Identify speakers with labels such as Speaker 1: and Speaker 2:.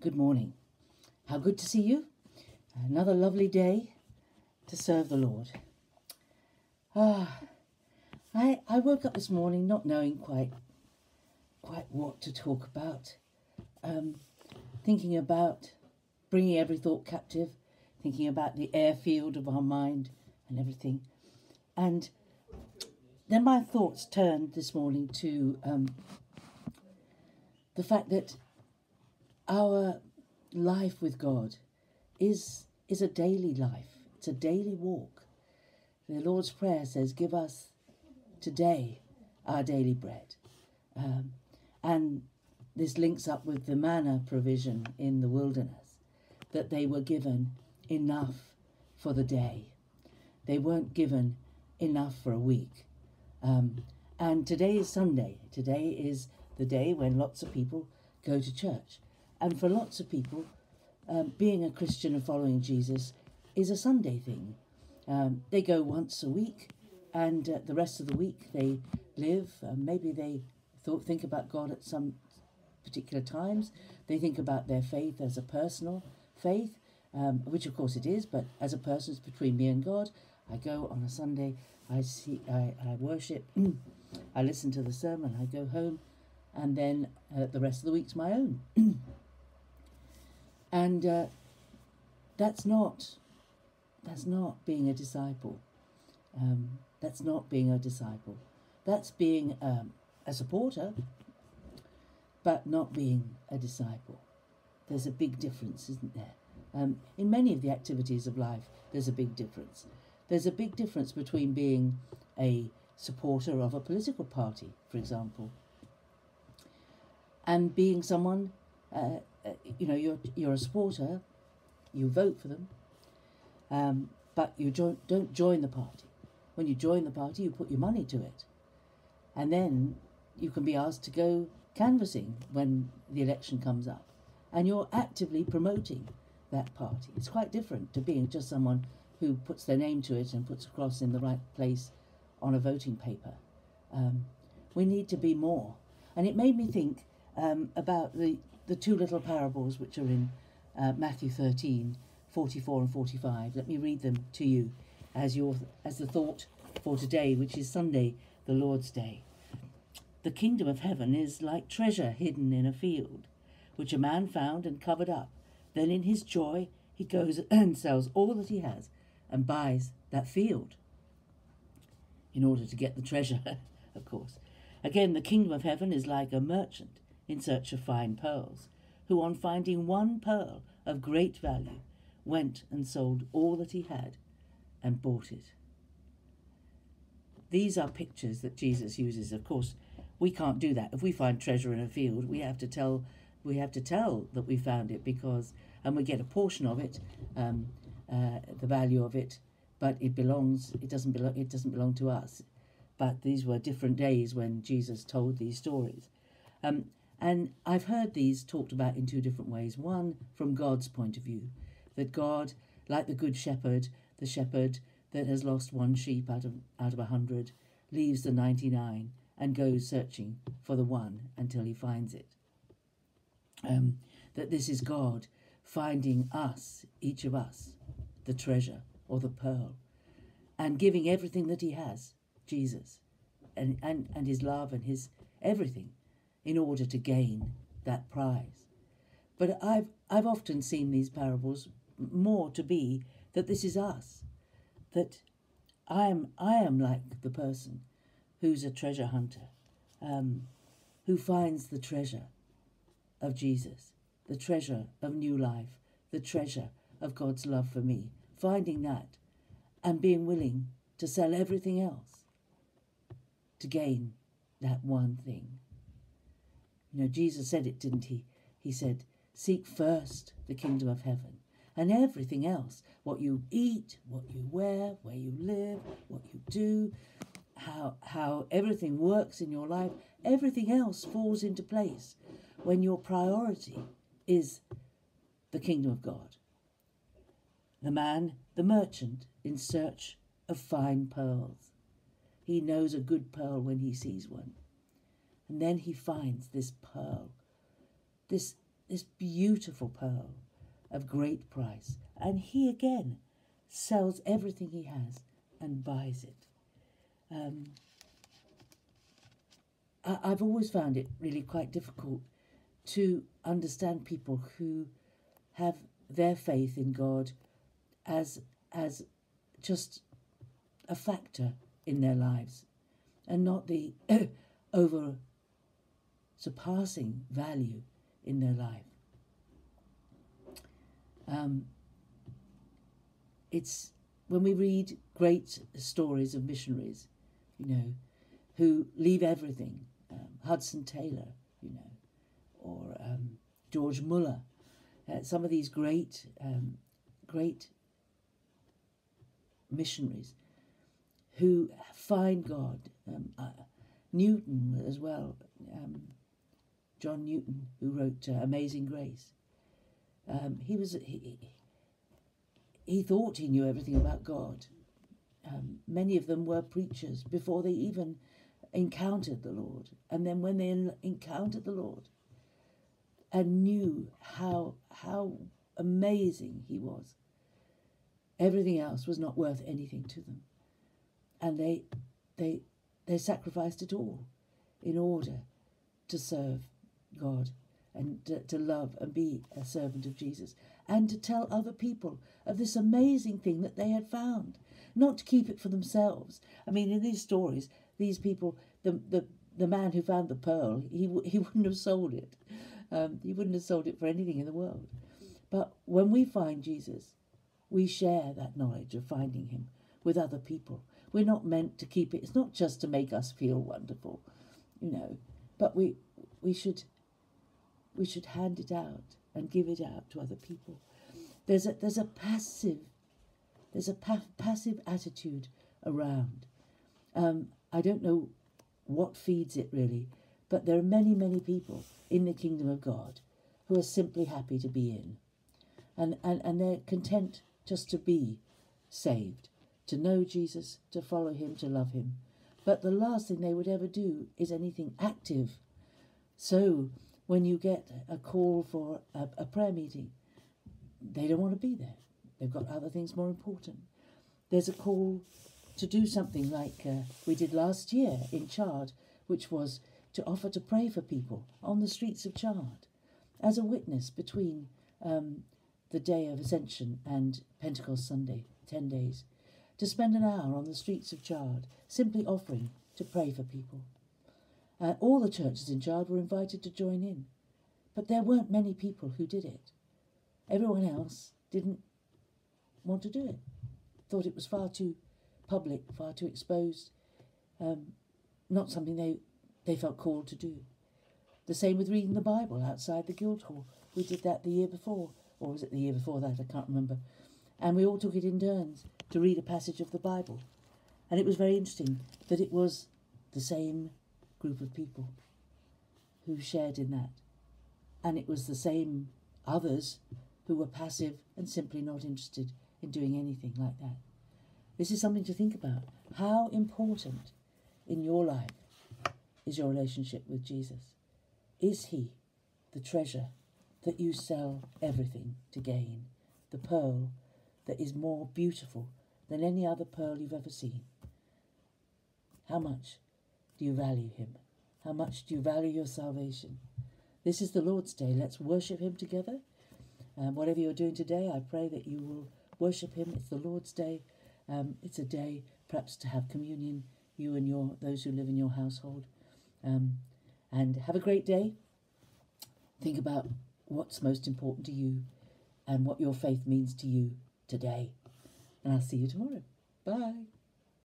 Speaker 1: Good morning. How good to see you. Another lovely day to serve the Lord. Ah, I, I woke up this morning not knowing quite quite what to talk about. Um, thinking about bringing every thought captive, thinking about the airfield of our mind and everything. And then my thoughts turned this morning to um, the fact that our life with God is is a daily life. It's a daily walk. The Lord's Prayer says, "Give us today our daily bread," um, and this links up with the manna provision in the wilderness, that they were given enough for the day. They weren't given enough for a week. Um, and today is Sunday. Today is the day when lots of people go to church. And for lots of people, um, being a Christian and following Jesus is a Sunday thing. Um, they go once a week, and uh, the rest of the week they live. Uh, maybe they thought, think about God at some particular times. They think about their faith as a personal faith, um, which of course it is, but as a person, it's between me and God. I go on a Sunday, I see, I, I worship, I listen to the sermon, I go home, and then uh, the rest of the week's my own. And uh, that's not that's not being a disciple. Um, that's not being a disciple. That's being um, a supporter, but not being a disciple. There's a big difference, isn't there? Um, in many of the activities of life, there's a big difference. There's a big difference between being a supporter of a political party, for example, and being someone uh, you know, you're you're a supporter, you vote for them, um, but you don't don't join the party. When you join the party, you put your money to it, and then you can be asked to go canvassing when the election comes up, and you're actively promoting that party. It's quite different to being just someone who puts their name to it and puts a cross in the right place on a voting paper. Um, we need to be more, and it made me think um, about the the two little parables which are in uh, Matthew 13, 44 and 45. Let me read them to you as your as the thought for today, which is Sunday, the Lord's Day. The kingdom of heaven is like treasure hidden in a field, which a man found and covered up. Then in his joy he goes and sells all that he has and buys that field in order to get the treasure, of course. Again, the kingdom of heaven is like a merchant in search of fine pearls, who, on finding one pearl of great value, went and sold all that he had and bought it. These are pictures that Jesus uses. Of course, we can't do that. If we find treasure in a field, we have to tell we have to tell that we found it because and we get a portion of it, um, uh, the value of it, but it belongs. It doesn't belong. It doesn't belong to us. But these were different days when Jesus told these stories. Um, and I've heard these talked about in two different ways. One, from God's point of view, that God, like the good shepherd, the shepherd that has lost one sheep out of out of a hundred, leaves the ninety nine and goes searching for the one until he finds it. Um, that this is God finding us, each of us, the treasure or the pearl, and giving everything that he has, Jesus, and, and, and his love and his everything in order to gain that prize. But I've, I've often seen these parables more to be that this is us, that I am, I am like the person who's a treasure hunter, um, who finds the treasure of Jesus, the treasure of new life, the treasure of God's love for me, finding that and being willing to sell everything else to gain that one thing. You know, Jesus said it, didn't he? He said, Seek first the kingdom of heaven, and everything else what you eat, what you wear, where you live, what you do, how, how everything works in your life, everything else falls into place when your priority is the kingdom of God. The man, the merchant, in search of fine pearls. He knows a good pearl when he sees one. And then he finds this pearl, this this beautiful pearl of great price. And he again sells everything he has and buys it. Um, I, I've always found it really quite difficult to understand people who have their faith in God as as just a factor in their lives and not the over surpassing value in their life. Um, it's when we read great stories of missionaries, you know, who leave everything, um, Hudson Taylor, you know, or um, George Muller, uh, some of these great, um, great missionaries who find God. Um, uh, Newton as well, um, John Newton, who wrote uh, Amazing Grace. Um, he was he, he thought he knew everything about God. Um, many of them were preachers before they even encountered the Lord, and then when they encountered the Lord and knew how how amazing He was, everything else was not worth anything to them, and they they they sacrificed it all in order to serve God and to, to, love and be a servant of Jesus and to tell other people of this amazing thing that they had found, not to keep it for themselves. I mean, in these stories, these people, the, the, the man who found the pearl, he, he wouldn't have sold it. Um, he wouldn't have sold it for anything in the world. But when we find Jesus, we share that knowledge of finding him with other people we're not meant to keep it. It's not just to make us feel wonderful, you know, but we we should we should hand it out and give it out to other people. There's a there's a passive there's a pa- passive attitude around. Um, I don't know what feeds it really, but there are many many people in the kingdom of God who are simply happy to be in, and and, and they're content just to be saved to know Jesus, to follow him, to love him. But the last thing they would ever do is anything active. So when you get a call for a, a prayer meeting, they don't want to be there. They've got other things more important. There's a call to do something like uh, we did last year in Chard, which was to offer to pray for people on the streets of Chard as a witness between um, the day of Ascension and Pentecost Sunday, 10 days to spend an hour on the streets of Chard, simply offering to pray for people. Uh, all the churches in Chard were invited to join in, but there weren't many people who did it. Everyone else didn't want to do it, thought it was far too public, far too exposed, um, not something they, they felt called to do. The same with reading the Bible outside the Guildhall. We did that the year before, or was it the year before that? I can't remember. And we all took it in turns to read a passage of the Bible. And it was very interesting that it was the same group of people who shared in that. And it was the same others who were passive and simply not interested in doing anything like that. This is something to think about. How important in your life is your relationship with Jesus? Is he the treasure that you sell everything to gain, the pearl that is more beautiful than any other pearl you've ever seen. How much do you value him? How much do you value your salvation? This is the Lord's Day. Let's worship him together. Um, whatever you're doing today, I pray that you will worship him. It's the Lord's Day. Um, it's a day perhaps to have communion, you and your those who live in your household. Um, and have a great day. Think about what's most important to you and what your faith means to you today. And I'll see you tomorrow. Bye.